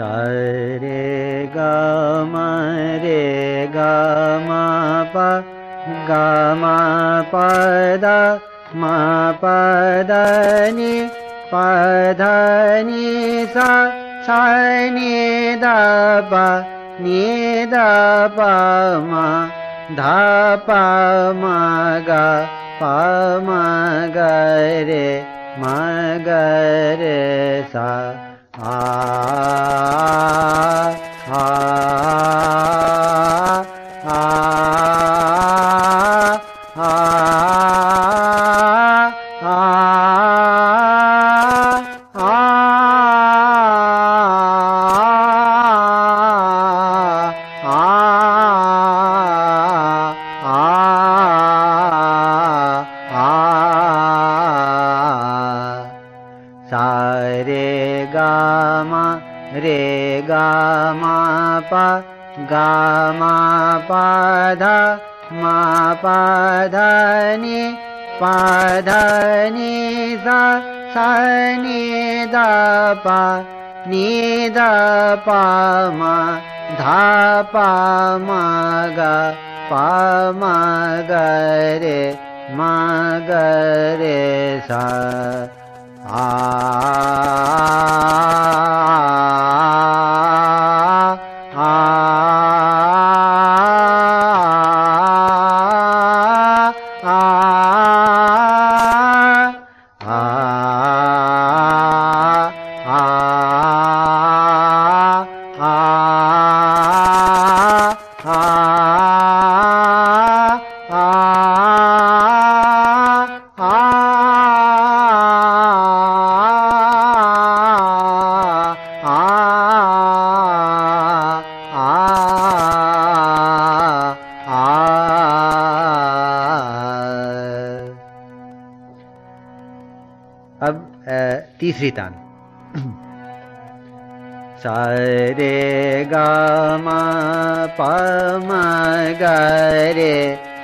रे गे ग पदा म पदानि पधनि सा शनि धा नि पापा मा पगरे रे सा ah ah ah ah, ah पा धा नि सा सा नि दा पा नि पा धा मा गा पा मा गा रे मा गा रे सा तीसरी तान। सा रे गा मा पा मा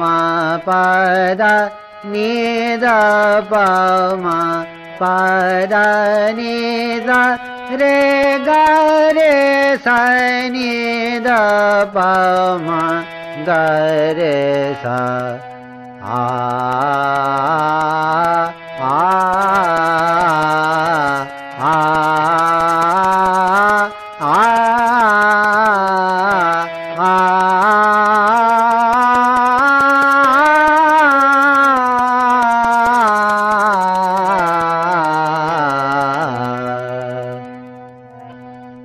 मा पदा नि पदा निरे गरे स आ आ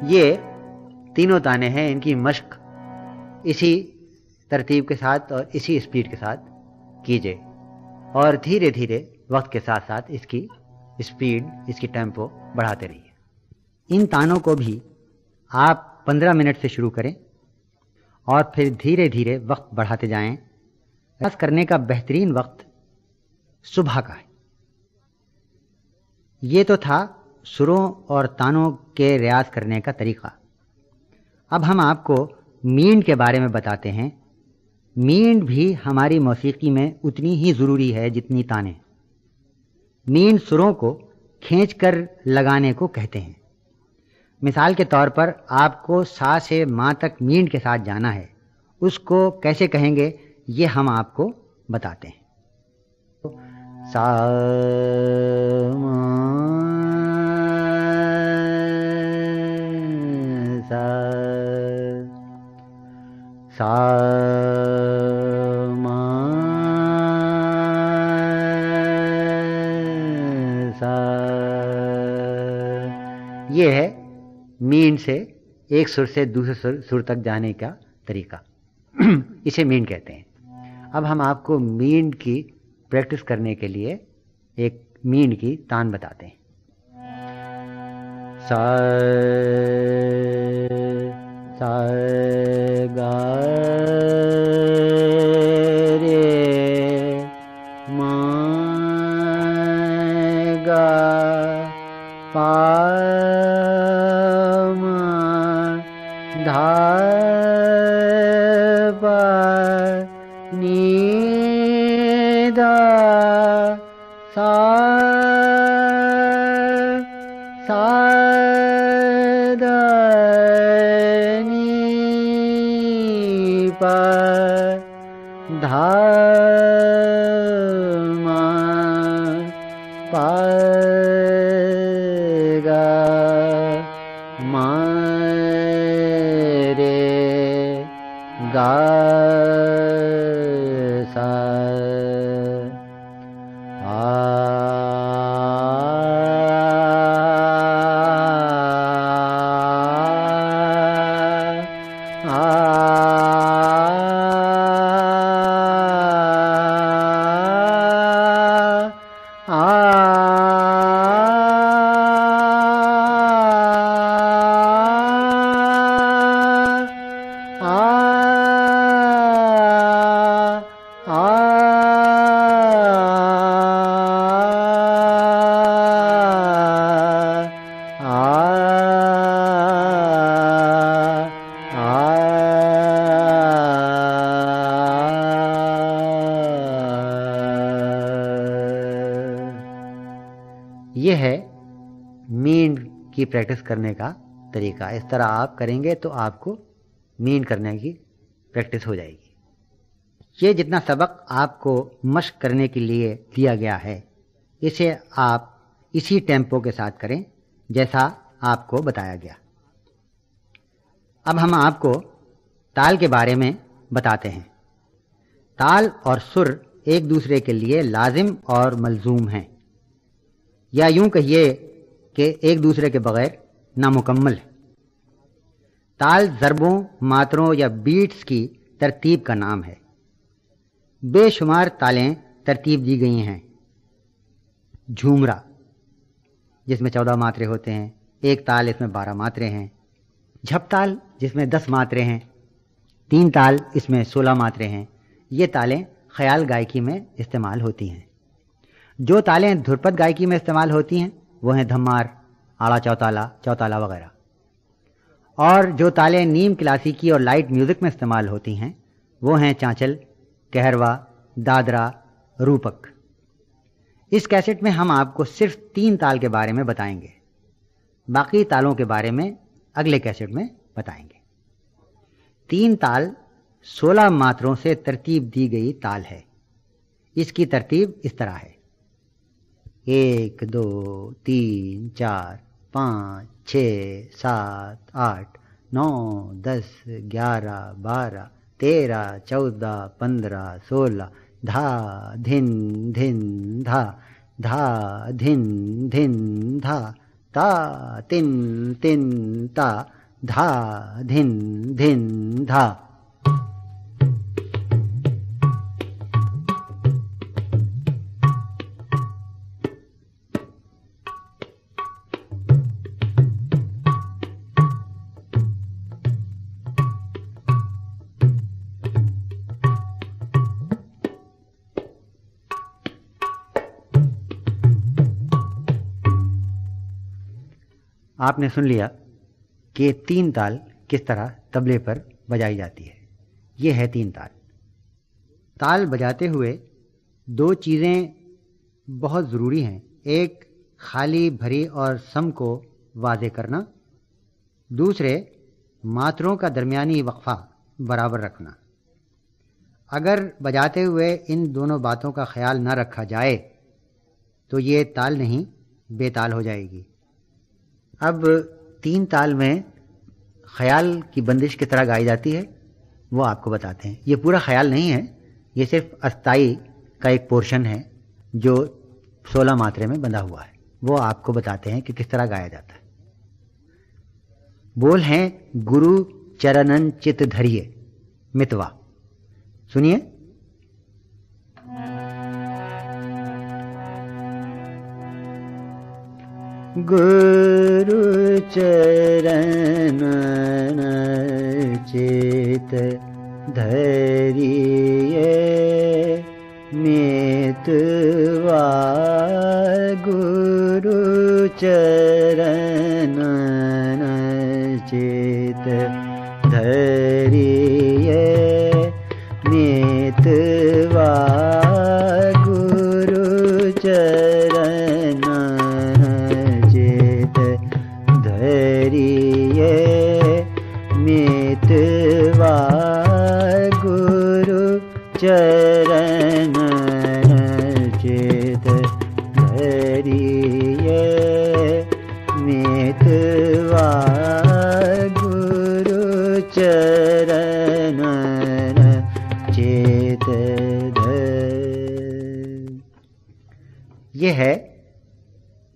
ये तीनों ताने हैं इनकी मश्क। इसी तरतीब के साथ और इसी स्पीड के साथ कीजिए। और धीरे धीरे वक्त के साथ साथ इसकी स्पीड, इसकी टेंपो बढ़ाते रहिए। इन तानों को भी आप 15 मिनट से शुरू करें और फिर धीरे धीरे वक्त बढ़ाते जाएँ। रियाज करने का बेहतरीन वक्त सुबह का है। ये तो था सुरों और तानों के रियाज करने का तरीका। अब हम आपको मींड के बारे में बताते हैं। मींड भी हमारी मौसीकी में उतनी ही ज़रूरी है जितनी ताने। मींड सुरों को खींच कर लगाने को कहते हैं। मिसाल के तौर पर आपको सा से माँ तक मींड के साथ जाना है। उसको कैसे कहेंगे, ये हम आपको बताते हैं। सा सा ये है मीन से एक सुर से दूसरे सुर, सुर तक जाने का तरीका। इसे मीन कहते हैं। अब हम आपको मीन की प्रैक्टिस करने के लिए एक मीन की तान बताते हैं। सा सा रे मा गा पा मा धा पा नी दा सा यह है मीन की प्रैक्टिस करने का तरीका। इस तरह आप करेंगे तो आपको मीन करने की प्रैक्टिस हो जाएगी। ये जितना सबक आपको मश्क करने के लिए दिया गया है, इसे आप इसी टेंपो के साथ करें जैसा आपको बताया गया। अब हम आपको ताल के बारे में बताते हैं। ताल और सुर एक दूसरे के लिए लाजिम और मलजूम हैं। या यूँ कहिए कि एक दूसरे के बगैर नामुकम्मल है। ताल ज़रबों, मात्रों या बीट्स की तरतीब का नाम है। बेशुमार तालें तरतीब दी गई हैं। झूमरा, जिसमें चौदह मात्रे होते हैं, एक ताल इसमें बारह मात्रे हैं। झपताल जिसमें दस मात्रे हैं। तीन ताल इसमें सोलह मात्रे हैं। ये तालें ख्याल गायकी में इस्तेमाल होती हैं। जो तालें ध्रुपद गायकी में इस्तेमाल होती हैं, वो हैं धम्मार, आड़ा चौताला चौताला वगैरह। और जो तालें नीम क्लासिकी और लाइट म्यूज़िक में इस्तेमाल होती हैं, वो हैं चांचल, कहरवा, दादरा, रूपक। इस कैसेट में हम आपको सिर्फ़ तीन ताल के बारे में बताएँगे। बाकी तालों के बारे में अगले कैसेट में बताएँगे। तीन ताल सोलह मात्रों से तरतीब दी गई ताल है। इसकी तरतीब इस तरह है। एक, दो, तीन, चार, पाँच, छ, सात, आठ, नौ, दस, ग्यारह, बारह, तेरह, चौदह, पंद्रह, सोलह, धा, धिन धिन, धा धा, धिन धिन, धा, ता, तिन तिन, ता, धा, धिन धिन, धा। आपने सुन लिया कि तीन ताल किस तरह तबले पर बजाई जाती है। ये है तीन ताल। ताल बजाते हुए दो चीज़ें बहुत ज़रूरी हैं। एक, खाली, भरी और सम को वाजे करना। दूसरे, मात्रों का दरमियानी वक्फा बराबर रखना। अगर बजाते हुए इन दोनों बातों का ख्याल न रखा जाए तो ये ताल नहीं, बेताल हो जाएगी। अब तीन ताल में ख्याल की बंदिश की तरह गाई जाती है, वो आपको बताते हैं। ये पूरा ख्याल नहीं है, ये सिर्फ़ अस्थाई का एक पोर्शन है, जो सोलह मात्रे में बंधा हुआ है। वो आपको बताते हैं कि किस तरह गाया जाता है। बोल हैं, गुरु चरणन चित धरिए मितवा। सुनिए। गुरुचरण चेत धरिये चरण गुरुचरण चेत धरिये धरवा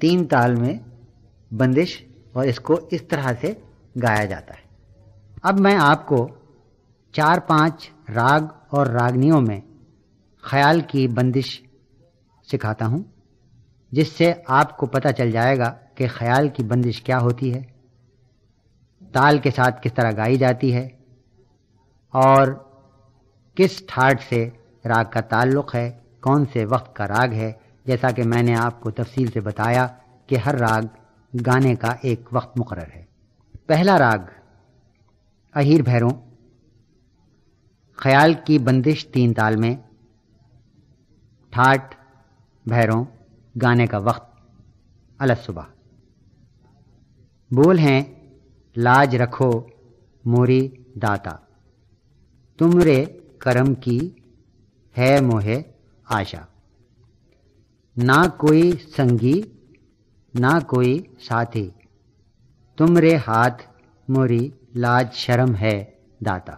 तीन ताल में बंदिश और इसको इस तरह से गाया जाता है। अब मैं आपको चार पाँच राग और रागनियों में ख्याल की बंदिश सिखाता हूँ, जिससे आपको पता चल जाएगा कि ख्याल की बंदिश क्या होती है, ताल के साथ किस तरह गाई जाती है, और किस ठाट से राग का ताल्लुक है, कौन से वक्त का राग है जैसा कि मैंने आपको तफसील से बताया कि हर राग गाने का एक वक्त मुकर है। पहला राग, अहीर भैरों, ख्याल की बंदिश तीन ताल में ठाट भैरों, गाने का वक्त अलग सुबह। बोल हैं, लाज रखो मोरी दाता। तुमरे करम की है मोहे आशा। ना कोई संगी, ना कोई साथी। तुमरे हाथ मोरी लाज शर्म है, दाता।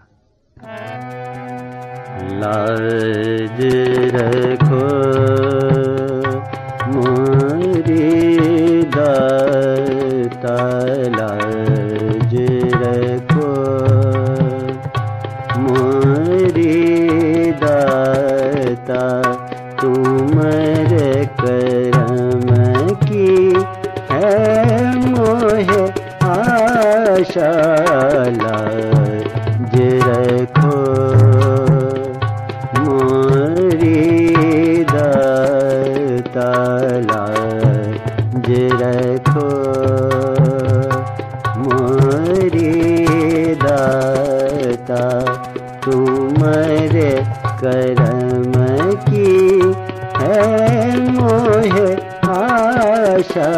लाज रखो मोरी दाता, लाज रखो मोरी दाता, तुमर रखो मोरी दाता लाज रखो मोरी दाता तुमरे करम की है मोहे आशा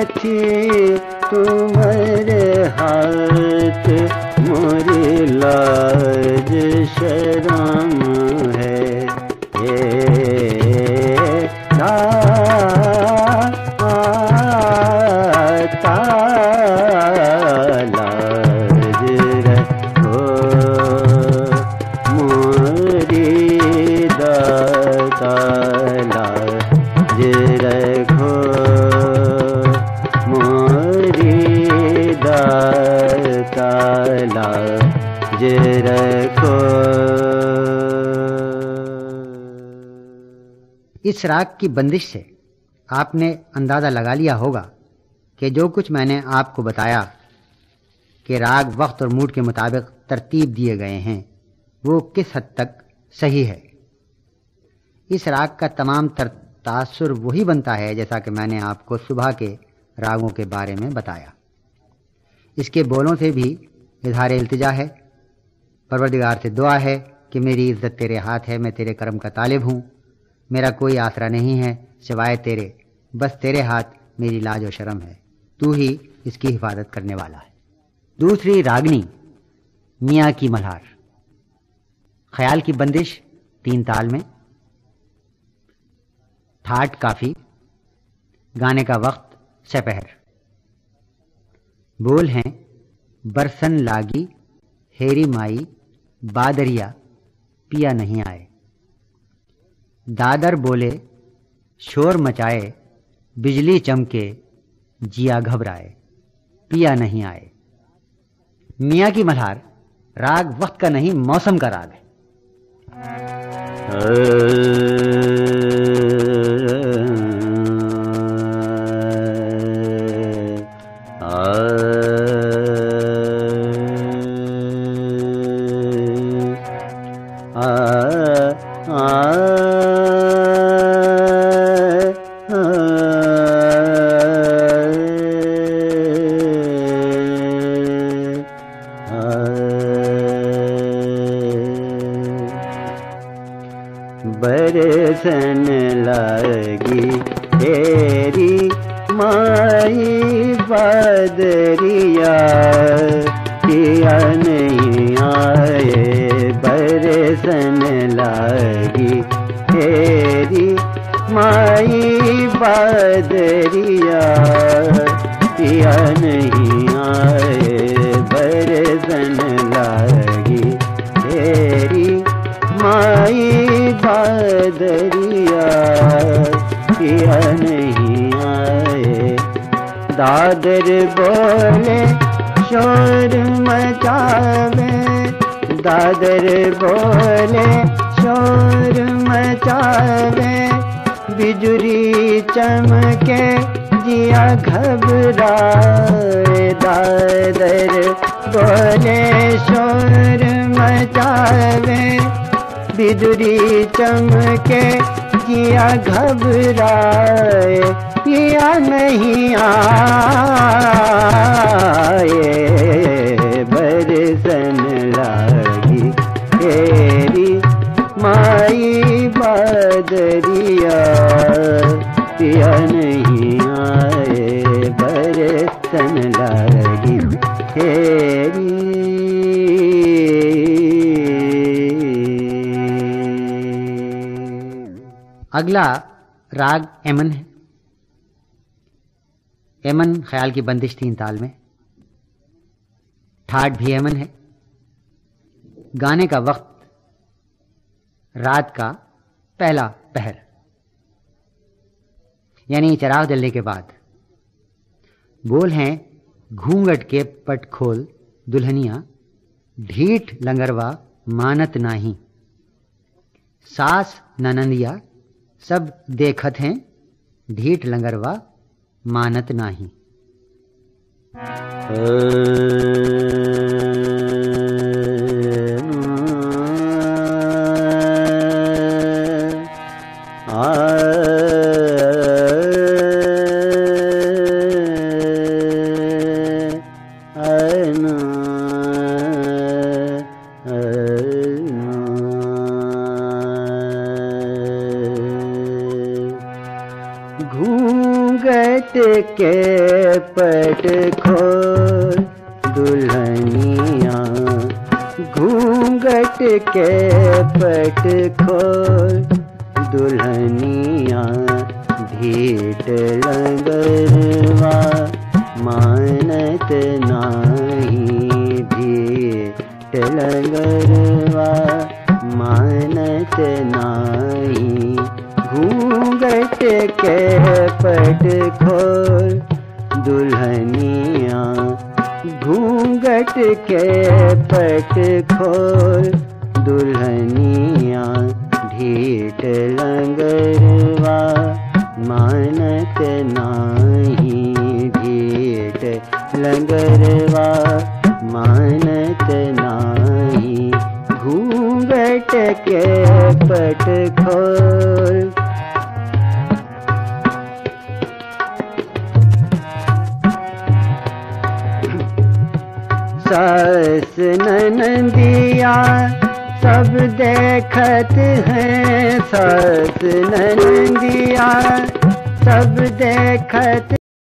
साथी तुम्हारे हाथ मोरी लाज शरम है इस राग की बंदिश से आपने अंदाज़ा लगा लिया होगा कि जो कुछ मैंने आपको बताया कि राग, वक्त और मूड के मुताबिक तरतीब दिए गए हैं, वो किस हद तक सही है? इस राग का तमाम तर, तासुर वही बनता है जैसा कि मैंने आपको सुबह के रागों के बारे में बताया। इसके बोलों से भी इजहार इल्तिजा है। परवरदिगार से दुआ है कि मेरी इज़्ज़त तेरे हाथ है, मैं तेरे करम का तालिब हूँ। मेरा कोई आसरा नहीं है सिवाय तेरे। बस तेरे हाथ मेरी लाज और शर्म है। तू ही इसकी हिफाजत करने वाला है। दूसरी, रागनी, मियाँ की मल्हार। ख्याल की बंदिश तीन ताल में। ठाट काफ़ी, गाने का वक्त सपहर। बोल हैं, बरसन लागी, हेरी माई, बादरिया, पिया नहीं आए। दादर बोले, शोर मचाए, बिजली चमके, जिया घबराए, पिया नहीं आए। मियाँ की मल्हार, राग वक्त का नहीं, मौसम का राग है। दरिया कि आय भरे दादर बोले, शोर मचावे। दादर बोले, शोर मचावे। बिजुरी चमके, जिया घबराए। दादर बोले, शोर मचावे। बिजुरी चमके, जिया घबराए। किया नहीं आए बरसन लागी तेरी माई बदरिया। किया नहीं आए बरसन लागी तेरी। अगला राग एमन है। एमन ख्याल की बंदिश थी इन ताल में। ठाट भी एमन है। गाने का वक्त, रात का पहला पहर। यानी चराग जलने के बाद। बोल हैं, घूंघट के पट खोल, दुल्हनिया, ढीठ लंगरवा, मानत नाही। सास ननंदिया, सब देखत हैं, ढीठ लंगरवा मानत नाही। के पट खोल दुल्हनिया घूंघट के पट खोल दुल्हनिया भीट लगरवा मानत नाही भीट लगरवा मानत नाही घूंघट के पट खोल दुल्हनिया घूंघट के पट खोल दुल्हनिया